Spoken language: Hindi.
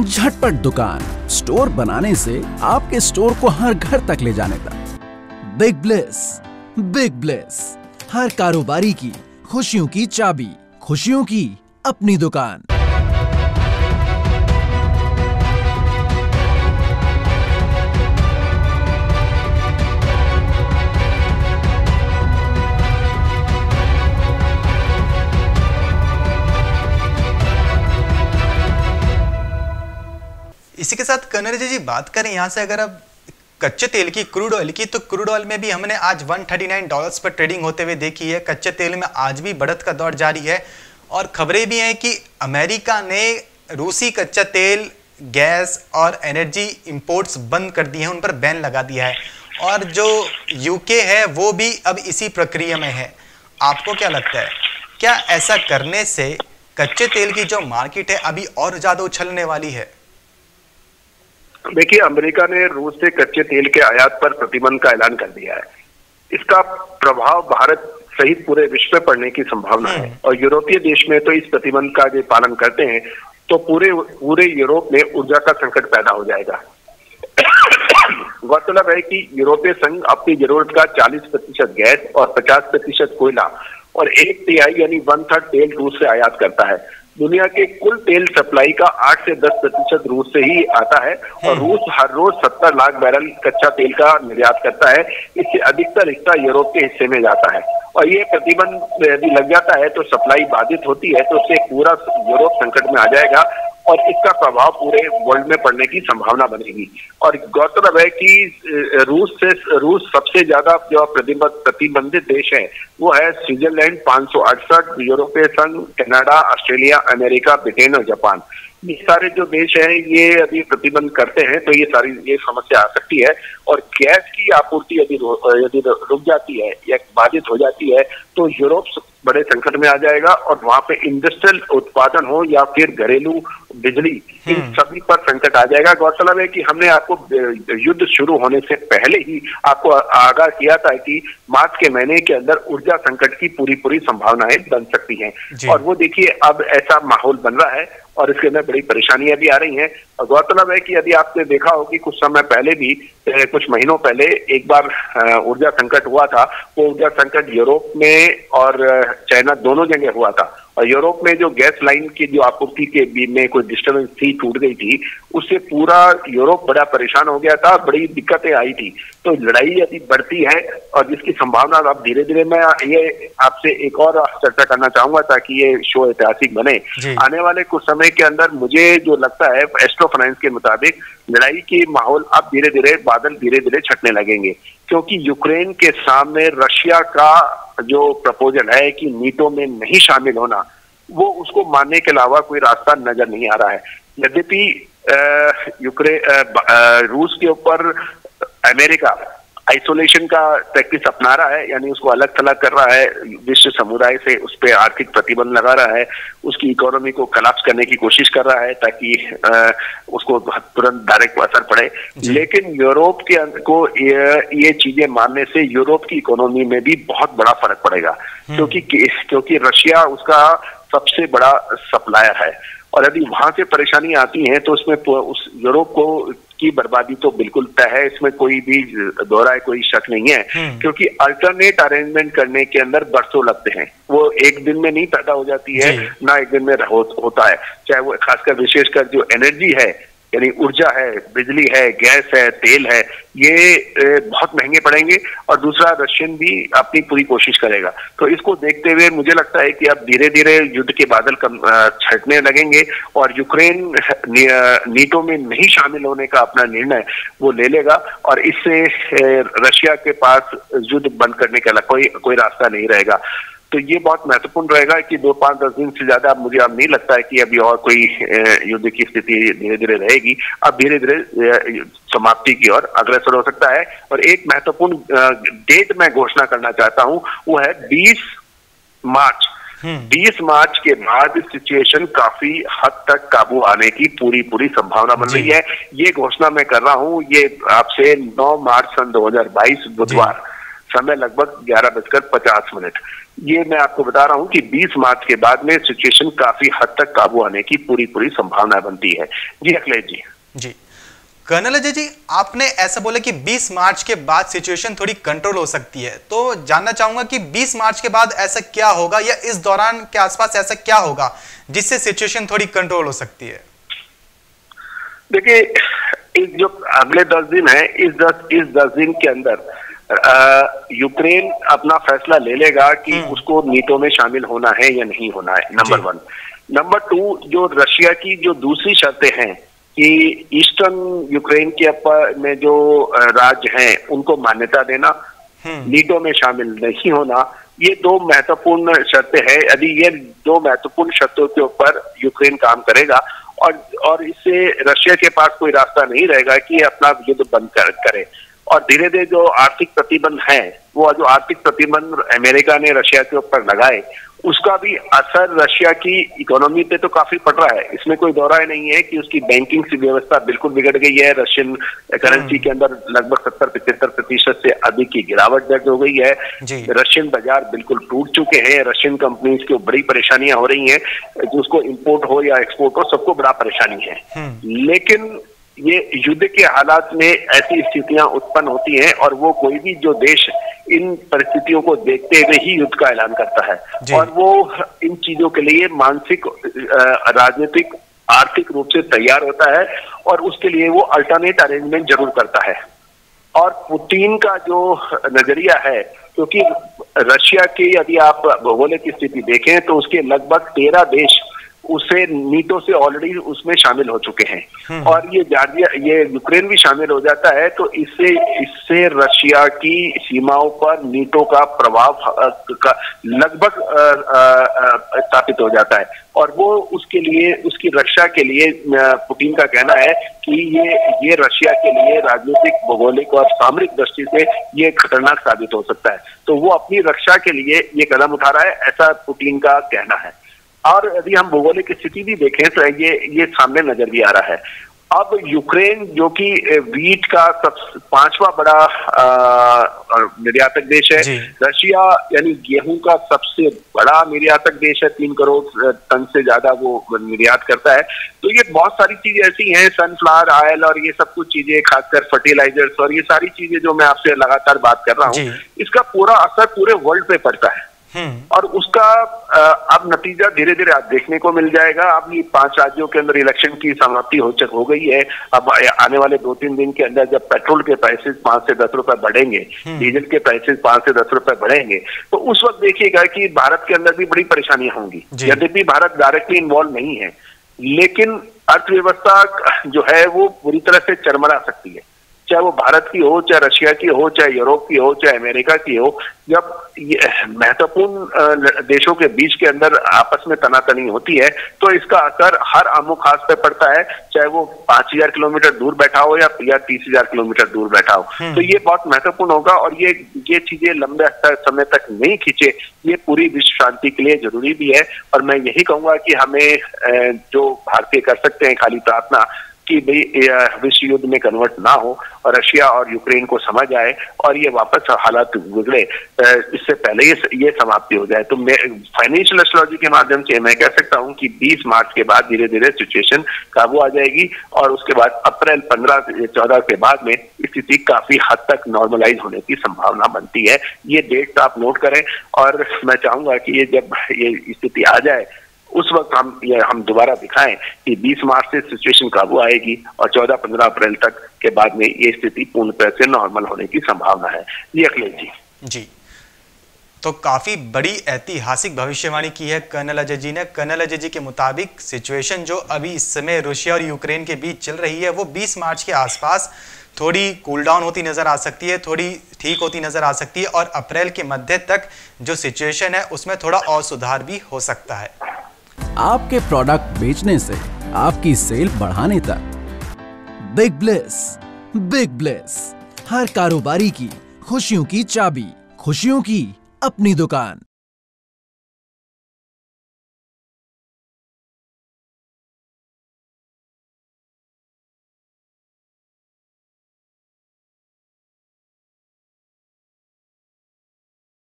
झटपट दुकान, स्टोर बनाने से आपके स्टोर को हर घर तक ले जाने तक। बिग ब्लेस बिग ब्लेस, हर कारोबारी की खुशियों की चाबी, खुशियों की अपनी दुकान। कनरजी जी बात करें, यहाँ से अगर अब कच्चे तेल की, क्रूड ऑयल की तो क्रूड ऑयल में भी हमने आज 139 डॉलर्स पर ट्रेडिंग होते हुए देखी है। कच्चे तेल में आज भी बढ़त का दौर जारी है। और खबरें भी हैं कि अमेरिका ने रूसी कच्चा तेल, गैस और एनर्जी इंपोर्ट्स बंद कर दिए हैं, उन पर बैन लगा दिया है। और जो यूके है, वो भी अब इसी प्रक्रिया में है। आपको क्या लगता है, क्या ऐसा करने से कच्चे तेल की जो मार्केट है, अभी और ज़्यादा उछलने वाली है? देखिए अमेरिका ने रूस से कच्चे तेल के आयात पर प्रतिबंध का ऐलान कर दिया है। इसका प्रभाव भारत सहित पूरे विश्व में पड़ने की संभावना है। हम्म। और यूरोपीय देश में तो इस प्रतिबंध का जो पालन करते हैं तो पूरे पूरे यूरोप में ऊर्जा का संकट पैदा हो जाएगा। गौरतलब है कि यूरोपीय संघ अपनी ज़रूरत का 40 प्रतिशत गैस और 50 प्रतिशत कोयला और एक तिहाई यानी वन थर्ड तेल रूस से आयात करता है। दुनिया के कुल तेल सप्लाई का 8 से 10 प्रतिशत रूस से ही आता है और रूस हर रोज 70 लाख बैरल कच्चा तेल का निर्यात करता है। इससे अधिकतर हिस्सा यूरोप के हिस्से में जाता है। और ये प्रतिबंध यदि लग जाता है तो सप्लाई बाधित होती है तो उससे पूरा यूरोप संकट में आ जाएगा। और इसका प्रभाव पूरे वर्ल्ड में पड़ने की संभावना बनेगी। और गौरतलब है कि रूस से, रूस सबसे ज़्यादा जो प्रतिबंधित देश है, वो है स्विट्जरलैंड पाँच यूरोपीय संघ, कनाडा, ऑस्ट्रेलिया, अमेरिका, ब्रिटेन और जापान। ये सारे जो देश हैं, ये अभी प्रतिबंध करते हैं तो ये सारी, ये समस्या आ सकती है। और गैस की आपूर्ति यदि यदि रुक जाती है या बाधित हो जाती है तो यूरोप बड़े संकट में आ जाएगा और वहाँ पे इंडस्ट्रियल उत्पादन हो या फिर घरेलू बिजली इन सभी पर संकट आ जाएगा। गौरतलब है कि हमने आपको युद्ध शुरू होने से पहले ही आपको आगाह किया था कि मार्च के महीने के अंदर ऊर्जा संकट की पूरी पूरी संभावनाएँ बन सकती हैं। और वो देखिए अब ऐसा माहौल बन रहा है और इसके अंदर बड़ी परेशानियाँ भी आ रही हैं। और गौरतलब है कि यदि आपने देखा हो कि कुछ समय पहले भी कुछ महीनों पहले एक बार ऊर्जा संकट हुआ था। वो ऊर्जा संकट यूरोप में और चाइना दोनों जगह हुआ था। यूरोप में जो गैस लाइन की जो आपूर्ति के बीच में कोई डिस्टर्बेंस थी टूट गई थी उससे पूरा यूरोप बड़ा परेशान हो गया था बड़ी दिक्कतें आई थी। तो लड़ाई यदि बढ़ती है और जिसकी संभावना अब धीरे धीरे मैं ये आपसे एक और चर्चा करना चाहूँगा ताकि ये शो ऐतिहासिक बने। आने वाले कुछ समय के अंदर मुझे जो लगता है एस्ट्रो फाइनेंस के मुताबिक लड़ाई के माहौल अब धीरे धीरे बादल धीरे धीरे छटने लगेंगे। क्योंकि यूक्रेन के सामने रशिया का जो प्रपोजल है कि नीटो में नहीं शामिल होना, वो उसको मानने के अलावा कोई रास्ता नज़र नहीं आ रहा है। यद्यपि यूक्रेन रूस के ऊपर अमेरिका आइसोलेशन का प्रैक्टिस अपना रहा है यानी उसको अलग थलग कर रहा है विश्व समुदाय से उस पर आर्थिक प्रतिबंध लगा रहा है उसकी इकोनॉमी को कलाप्स करने की कोशिश कर रहा है ताकि अ, उसको तुरंत डायरेक्ट असर पड़े। लेकिन यूरोप के को ये, ये चीज़ें मानने से यूरोप की इकोनॉमी में भी बहुत बड़ा फ़र्क पड़ेगा। क्योंकि क्योंकि रशिया उसका सबसे बड़ा सप्लायर है। और यदि वहाँ से परेशानी आती है तो उसमें उस यूरोप को की बर्बादी तो बिल्कुल तय है इसमें कोई भी दोहरा कोई शक नहीं है। क्योंकि अल्टरनेट अरेंजमेंट करने के अंदर बरसों लगते हैं। वो एक दिन में नहीं पैदा हो जाती है ना एक दिन में हो, होता है। चाहे वो खासकर विशेषकर जो एनर्जी है यानी ऊर्जा है, बिजली है, गैस है, तेल है, ये बहुत महँगे पड़ेंगे और दूसरा रशियन भी अपनी पूरी कोशिश करेगा। तो इसको देखते हुए मुझे लगता है कि अब धीरे धीरे युद्ध के बादल कम छटने लगेंगे और यूक्रेन नीटो में नहीं शामिल होने का अपना निर्णय वो ले लेगा और इससे रशिया के पास युद्ध बंद करने का कोई कोई रास्ता नहीं रहेगा। तो ये बहुत महत्वपूर्ण रहेगा कि दो पाँच दस दिन से ज़्यादा मुझे अब नहीं लगता है कि अभी और कोई युद्ध की स्थिति धीरे धीरे रहेगी। अब धीरे धीरे समाप्ति की ओर अग्रसर हो सकता है। और एक महत्वपूर्ण डेट मैं घोषणा करना चाहता हूँ वो है 20 मार्च। 20 मार्च के बाद सिचुएशन काफ़ी हद तक काबू आने की पूरी पूरी संभावना बन रही है। ये घोषणा मैं कर रहा हूँ ये आपसे 9 मार्च सन 2022 बुधवार। समय लगभग ग्यारह बजकर पचास मिनट। ये मैं आपको बता रहा हूँ कि 20 मार्च के बाद में सिचुएशन काफ़ी हद तक काबू आने की पूरी पूरी संभावना बनती है। जी अखिलेश जी। जी। कर्नल अजय जी आपने ऐसा बोला कि 20 मार्च के बाद सिचुएशन थोड़ी कंट्रोल हो सकती है। तो जानना चाहूँगा कि 20 मार्च के बाद ऐसा क्या होगा या इस दौरान के आसपास ऐसा क्या होगा जिससे सिचुएशन थोड़ी कंट्रोल हो सकती है? देखिए जो अगले दस दिन है इस दस इस दस दिन के अंदर यूक्रेन अपना फैसला ले लेगा कि हम्म। उसको नीटो में शामिल होना है या नहीं होना है नंबर वन नंबर टू जो रशिया की जो दूसरी शर्तें हैं कि ईस्टर्न यूक्रेन के अपर में जो राज्य हैं उनको मान्यता देना नीटो हम्म। में शामिल नहीं होना ये दो महत्वपूर्ण शर्तें हैं यदि ये दो महत्वपूर्ण शर्तों के ऊपर यूक्रेन काम करेगा और और इससे रशिया के पास कोई रास्ता नहीं रहेगा कि अपना युद्ध बंद कर, करे और धीरे धीरे जो आर्थिक प्रतिबंध है वो जो आर्थिक प्रतिबंध अमेरिका ने रशिया के ऊपर लगाए उसका भी असर रशिया की इकोनॉमी पे तो काफ़ी पड़ रहा है। इसमें कोई दौरा नहीं है कि उसकी बैंकिंग की व्यवस्था बिल्कुल बिगड़ गई है। रशियन करेंसी के अंदर लगभग सत्तर पचहत्तर प्रतिशत से अधिक की गिरावट दर्ज हो गई है। रशियन बाज़ार बिल्कुल टूट चुके हैं। रशियन कंपनीज़ को बड़ी परेशानियाँ हो रही हैं। उसको इम्पोर्ट हो या एक्सपोर्ट हो सबको बड़ा परेशानी है। हम्म। लेकिन ये युद्ध के हालात में ऐसी स्थितियाँ उत्पन्न होती हैं और वो कोई भी जो देश इन परिस्थितियों को देखते हुए ही युद्ध का ऐलान करता है। और वो इन चीज़ों के लिए मानसिक राजनीतिक आर्थिक रूप से तैयार होता है और उसके लिए वो अल्टरनेट अरेंजमेंट ज़रूर करता है। और पुतिन का जो नज़रिया है क्योंकि रशिया की यदि आप भौगोलिक स्थिति देखें तो उसके लगभग तेरह देश उसे नीटो से ऑलरेडी उसमें शामिल हो चुके हैं। हम्म। और ये जार्जिया ये यूक्रेन भी शामिल हो जाता है तो इससे इससे रशिया की सीमाओं पर नीटो का प्रभाव का लगभग स्थापित हो जाता है। और वो उसके लिए उसकी रक्षा के लिए पुतिन का कहना है कि ये ये रशिया के लिए राजनीतिक भौगोलिक और सामरिक दृष्टि से ये खतरनाक साबित हो सकता है। तो वो अपनी रक्षा के लिए ये कदम उठा रहा है ऐसा पुतिन का कहना है। और यदि हम भौगोलिक स्थिति भी देखें तो ये ये सामने नज़र भी आ रहा है। अब यूक्रेन जो कि वीट का सब पांचवा बड़ा निर्यातक देश है। रशिया यानी गेहूँ का सबसे बड़ा निर्यातक देश है तीन करोड़ टन से ज़्यादा वो निर्यात करता है। तो ये बहुत सारी चीज़ें ऐसी हैं सनफ्लावर ऑयल और ये सब कुछ चीज़ें खासकर फर्टिलाइजर्स और ये सारी चीज़ें जो मैं आपसे लगातार बात कर रहा हूँ। इसका पूरा असर पूरे वर्ल्ड पे पड़ता है। और उसका अब नतीजा धीरे धीरे आप देखने को मिल जाएगा। अब ये पाँच राज्यों के अंदर इलेक्शन की समाप्ति हो चुक हो गई है। अब आने वाले दो तीन दिन के अंदर जब पेट्रोल के प्राइसेस पाँच से दस रुपए बढ़ेंगे हम्म। डीजल के प्राइसेस पाँच से दस रुपए बढ़ेंगे तो उस वक्त देखिएगा कि भारत के अंदर भी बड़ी परेशानियाँ होंगी। यद्यपि भारत डायरेक्टली इन्वॉल्व नहीं है लेकिन अर्थव्यवस्था जो है वो पूरी तरह से चरमरा सकती है। चाहे वो भारत की हो चाहे रशिया की हो चाहे यूरोप की हो चाहे अमेरिका की हो जब महत्वपूर्ण देशों के बीच के अंदर आपस में तनातनी होती है तो इसका असर हर आमो खास पे पड़ता है चाहे वो पाँच हज़ार किलोमीटर दूर बैठा हो या या तीस हज़ार किलोमीटर दूर बैठा हो हम्म। तो ये बहुत महत्वपूर्ण होगा और ये ये चीज़ें लंबे समय तक नहीं खींचे ये पूरी विश्व शांति के लिए ज़रूरी भी है और मैं यही कहूँगा कि हमें जो भारतीय कर सकते हैं खाली प्रार्थना कि भाई विश्व युद्ध में कन्वर्ट ना हो और रशिया और यूक्रेन को समझ आए और ये वापस हालात बिगड़े इससे पहले ये ये समाप्ति हो जाए। तो मैं फाइनेंशियल एस्ट्रोलॉजी के माध्यम से मैं कह सकता हूँ कि 20 मार्च के बाद धीरे धीरे सिचुएशन काबू आ जाएगी और उसके बाद अप्रैल पंद्रह, चौदह के बाद में स्थिति काफ़ी हद तक नॉर्मलाइज होने की संभावना बनती है। ये डेट आप नोट करें और मैं चाहूँगा कि ये जब ये स्थिति आ जाए उस वक्त हम ये, हम दोबारा दिखाएँ कि 20 मार्च से सिचुएशन काबू आएगी और 14-15 अप्रैल तक के बाद में ये स्थिति पूर्ण तरह से नॉर्मल होने की संभावना है। जी, अखिलेश जी। जी। तो काफ़ी बड़ी ऐतिहासिक भविष्यवाणी की है कर्नल अजय जी ने। कर्नल अजय जी के मुताबिक सिचुएशन जो अभी इस समय रूसिया और यूक्रेन के बीच चल रही है, वो 20 मार्च के आसपास थोड़ी कूल डाउन होती नज़र आ सकती है, थोड़ी ठीक होती नज़र आ सकती है और अप्रैल के मध्य तक जो सिचुएशन है, उसमें थोड़ा और सुधार भी हो सकता है। आपके प्रोडक्ट बेचने से आपकी सेल बढ़ाने तक। बिग ब्लेस बिग ब्लेस हर कारोबारी की खुशियों की चाबी, खुशियों की अपनी दुकान।